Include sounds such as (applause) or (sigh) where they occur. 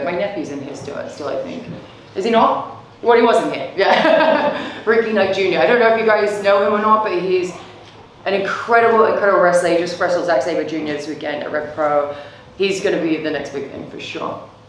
My nephew's in here still, still I think. Is he not? Well, he wasn't here. Yeah. (laughs) Ricky Knight Jr. I don't know if you guys know him or not, but he's an incredible, incredible wrestler. He just wrestled Zack Sabre Jr. this weekend at Rev Pro. He's going to be the next big thing for sure.